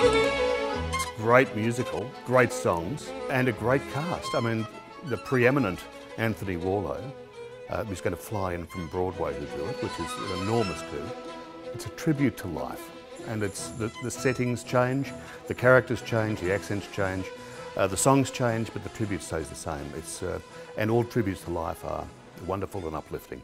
It's great musical, great songs, and a great cast. I mean, the preeminent Anthony Warlow, uh, who's going to fly in from Broadway to do it, which is an enormous coup. It's a tribute to life, and it's the, the settings change, the characters change, the accents change, uh, the songs change, but the tribute stays the same. It's, uh, and all tributes to life are wonderful and uplifting.